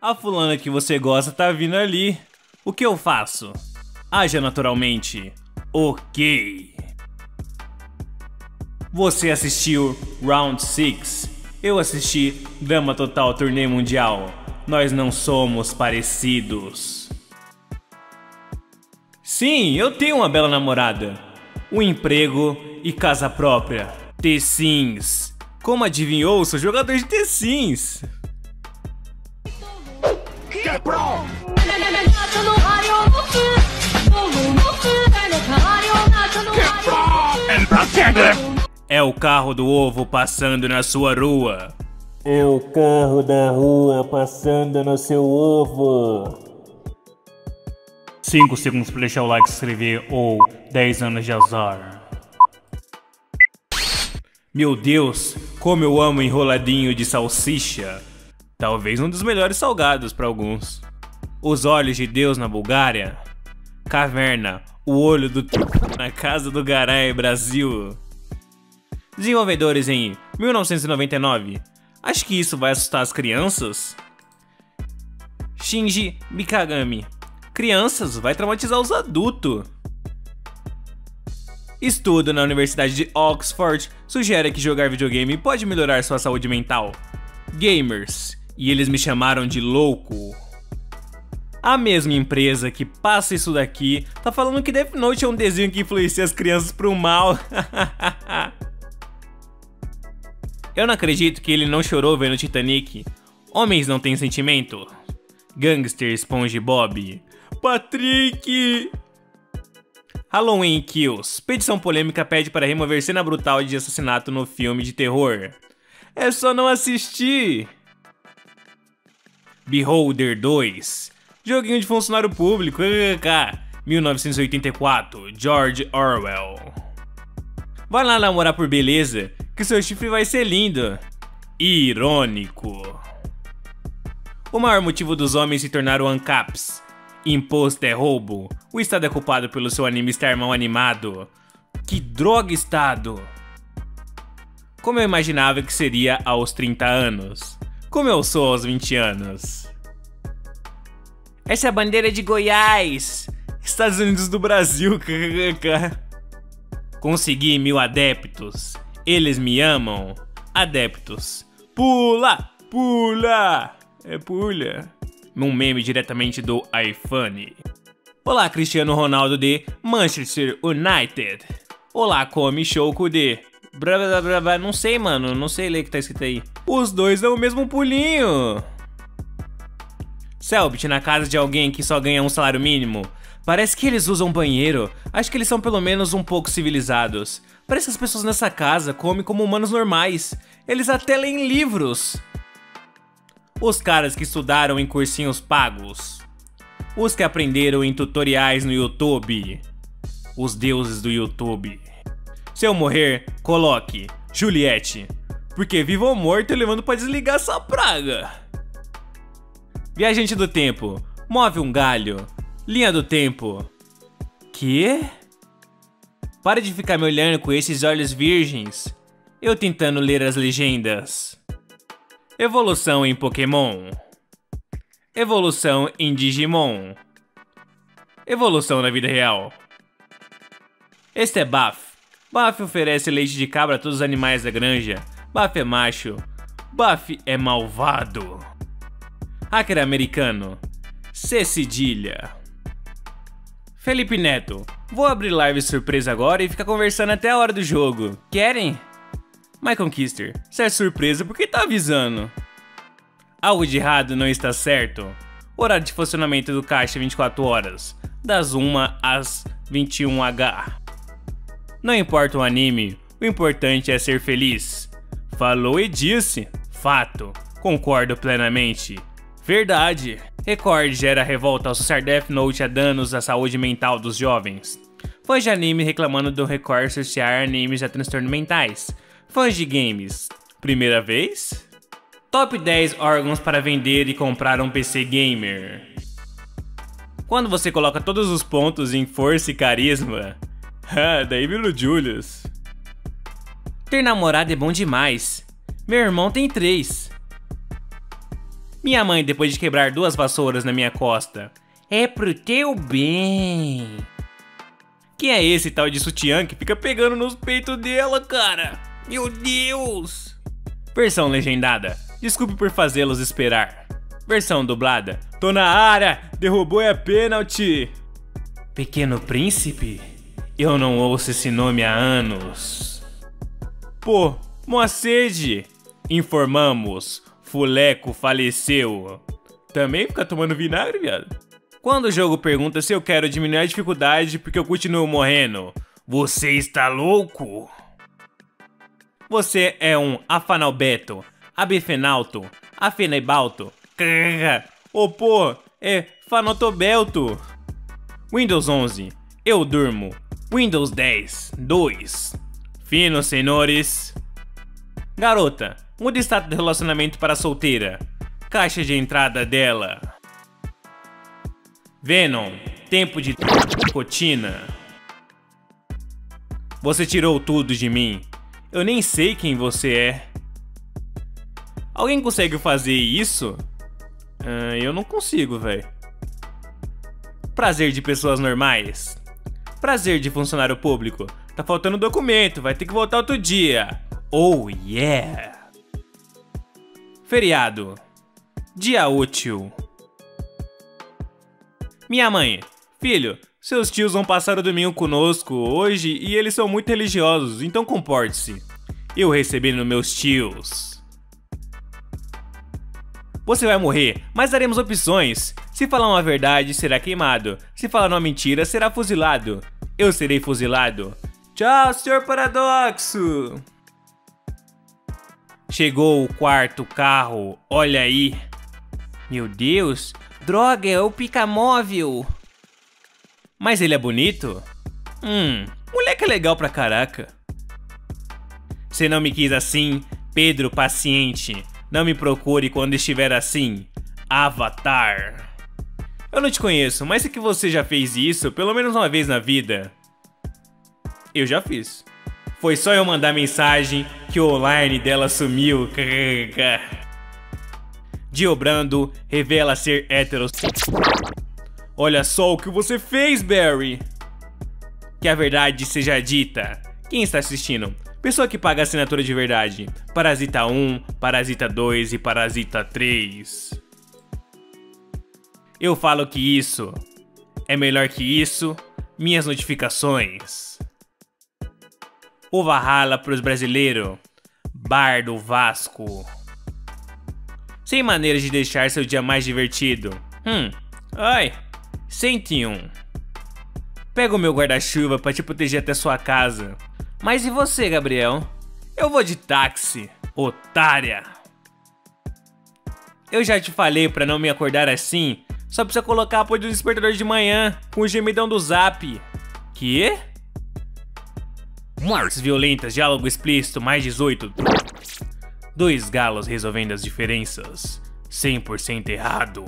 A fulana que você gosta tá vindo ali. O que eu faço? Haja naturalmente. Ok. Você assistiu Round 6. Eu assisti Drama Total Turnê Mundial. Nós não somos parecidos. Sim, eu tenho uma bela namorada. Um emprego e casa própria. The Sims. Como adivinhou, sou jogador de The Sims. É o carro do ovo passando na sua rua. É o carro da rua passando no seu ovo. 5 segundos para deixar o like, se inscrever ou 10 anos de azar. Meu Deus, como eu amo enroladinho de salsicha. Talvez um dos melhores salgados para alguns. Os olhos de Deus na Bulgária. Caverna, o olho do na casa do Garay, Brasil. Desenvolvedores em 1999. Acho que isso vai assustar as crianças. Shinji Mikagami. Crianças, vai traumatizar os adultos. Estudo na Universidade de Oxford sugere que jogar videogame pode melhorar sua saúde mental. Gamers, e eles me chamaram de louco. A mesma empresa que passa isso daqui tá falando que Death Note é um desenho que influencia as crianças pro mal. Eu não acredito que ele não chorou vendo Titanic. Homens não têm sentimento. Gangster SpongeBob. Patrick! Halloween Kills. Petição polêmica pede para remover cena brutal de assassinato no filme de terror. É só não assistir! Beholder 2. Joguinho de funcionário público, 1984, George Orwell. Vai lá namorar por beleza, que seu chifre vai ser lindo. Irônico. O maior motivo dos homens se tornar ANCAPs. Imposto é roubo. O Estado é culpado pelo seu anime estar mal animado. Que droga, Estado! Como eu imaginava que seria aos 30 anos. Como eu sou aos 20 anos. Essa é a bandeira de Goiás. Estados Unidos do Brasil. Consegui mil adeptos. Eles me amam. Adeptos. Pula! Pula! É pula. Um meme diretamente do iPhone. Olá, Cristiano Ronaldo de Manchester United. Olá, Come Choco de. Blá, blá, blá, blá, não sei, mano. Não sei ler o que tá escrito aí. Os dois dão o mesmo pulinho. Selbit na casa de alguém que só ganha um salário mínimo. Parece que eles usam banheiro. Acho que eles são pelo menos um pouco civilizados. Parece que as pessoas nessa casa comem como humanos normais. Eles até leem livros. Os caras que estudaram em cursinhos pagos. Os que aprenderam em tutoriais no YouTube. Os deuses do YouTube. Se eu morrer, coloque Juliette. Porque vivo ou morto levando para desligar essa praga. Viajante do tempo, move um galho. Linha do tempo. Que? Para de ficar me olhando com esses olhos virgens. Eu tentando ler as legendas. Evolução em Pokémon. Evolução em Digimon. Evolução na vida real. Este é Baf. Baf oferece leite de cabra a todos os animais da granja. Baf é macho. Baf é malvado. Hacker americano. C cedilha. Felipe Neto. Vou abrir live surpresa agora e ficar conversando até a hora do jogo. Querem? My Conquister. Se é surpresa, por que tá avisando? Algo de errado não está certo. Horário de funcionamento do caixa 24 horas, das 1 às 21h. Não importa o anime, o importante é ser feliz. Falou e disse. Fato. Concordo plenamente. Verdade. Record gera revolta ao associar Death Note a danos à saúde mental dos jovens. Fãs de anime reclamando do Record associar animes a transtornos mentais. Fãs de games. Primeira vez? Top 10 órgãos para vender e comprar um PC gamer. Quando você coloca todos os pontos em força e carisma. Ah, daí vira o Julius. Ter namorado é bom demais. Meu irmão tem três. Minha mãe, depois de quebrar duas vassouras na minha costa. É pro teu bem. Quem é esse tal de sutiã que fica pegando nos peitos dela, cara? Meu Deus! Versão legendada. Desculpe por fazê-los esperar. Versão dublada. Tô na área, derrubou é pênalti. Pequeno Príncipe? Eu não ouço esse nome há anos. Pô, Moacede! Informamos, Fuleco faleceu. Também fica tomando vinagre, viado? Quando o jogo pergunta se eu quero diminuir a dificuldade porque eu continuo morrendo, você está louco? Você é um afanalbeto, abifenalto, afenebalto, Ô pô, é fanotobelto. Windows 11, eu durmo. Windows 10, 2. Fino, senhores. Garota, muda status de relacionamento para solteira. Caixa de entrada dela. Venom, tempo de rotina. Você tirou tudo de mim. Eu nem sei quem você é. Alguém consegue fazer isso? Uh, eu não consigo, velho. Prazer de pessoas normais. Prazer de funcionário público. Tá faltando documento, vai ter que voltar outro dia. Oh yeah! Feriado. Dia útil. Minha mãe. Filho, seus tios vão passar o domingo conosco hoje e eles são muito religiosos, então comporte-se. Eu recebendo meus tios. Você vai morrer, mas daremos opções. Se falar uma verdade, será queimado. Se falar uma mentira, será fuzilado. Eu serei fuzilado. Tchau, Sr. Paradoxo! Chegou o quarto carro, olha aí. Meu Deus, droga, é o picamóvel. Mas ele é bonito? Hum, moleque é legal pra caraca. Você não me quis assim, Pedro paciente. Não me procure quando estiver assim. Avatar. Eu não te conheço, mas é que você já fez isso pelo menos uma vez na vida. Eu já fiz. Foi só eu mandar mensagem que o online dela sumiu. Diobrando revela ser heterossexual. Olha só o que você fez, Barry! Que a verdade seja dita. Quem está assistindo? Pessoa que paga assinatura de verdade. Parasita 1, Parasita 2 e Parasita 3. Eu falo que isso é melhor que isso. Minhas notificações o Valhalla pros brasileiros. Bar do Vasco. Sem maneiras de deixar seu dia mais divertido. Hum, ai, 101. Pega o meu guarda-chuva para te proteger até sua casa. Mas e você, Gabriel? Eu vou de táxi, otária. Eu já te falei para não me acordar assim. Só precisa colocar apoio do despertador de manhã com o gemidão do zap. Que? Mortes violentas, diálogo explícito, mais 18. Dois galos resolvendo as diferenças. 100% errado.